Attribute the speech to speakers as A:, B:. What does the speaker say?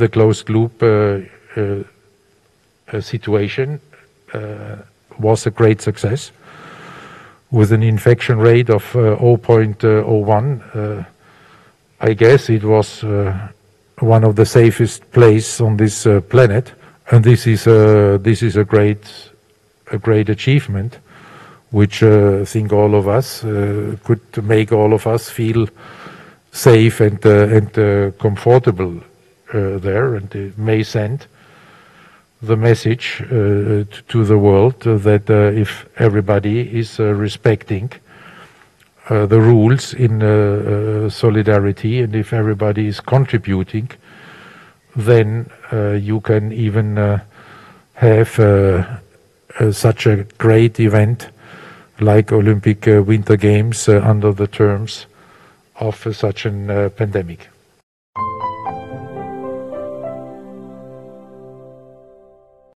A: the closed loop uh, uh, uh, situation was a great success with an infection rate of 0.01. I guess it was one of the safest place on this planet, and this is uh this is a great a great achievement, which I think all of us could make all of us feel safe and comfortable Uh, there. And it may send the message uh, to the world that uh, if everybody is respecting the rules in solidarity, and if everybody is contributing, then you can even have such a great event like Olympic Winter Games under the terms of such a pandemic.